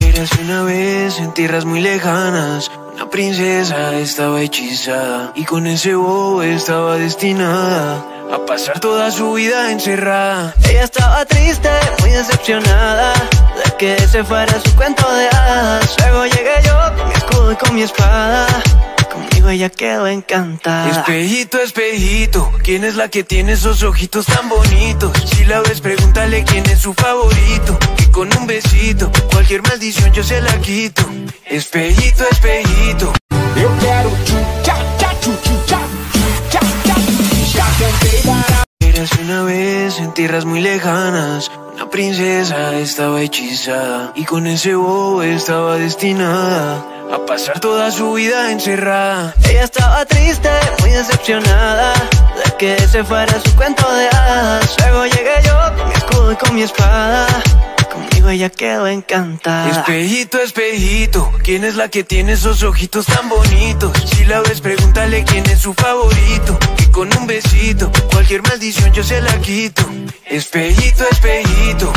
Eras una vez en tierras muy lejanas, una princesa estaba hechizada y con ese bobo estaba destinada a pasar toda su vida encerrada. Ella estaba triste, muy decepcionada de que ese fuera su cuento de hadas. Luego llegué yo con mi escudo y con mi espada. Conmigo ella quedó encantada. Espejito, espejito, ¿quién es la que tiene esos ojitos tan bonitos? Si la ves, pregúntale quién es su favorito. Y con un besito, cualquier maldición yo se la quito. Espejito, espejito. Tchu-tchu-tchá, tchu-tchá, tchá. Já cantei para Eras una vez en tierras muy lejanas, una princesa estaba hechizada y con ese bobo estaba destinada a pasar toda su vida encerrada. Ella estaba triste, muy decepcionada de que ese fuera su cuento de hadas. Luego llegué yo con mi escudo y con mi espada. Conmigo ella quedó encantada. Espejito, espejito, ¿quién es la que tiene esos ojitos tan bonitos? Si la ves, pregúntale quién es su favorito. Y con un besito, cualquier maldición yo se la quito. Espejito, espejito.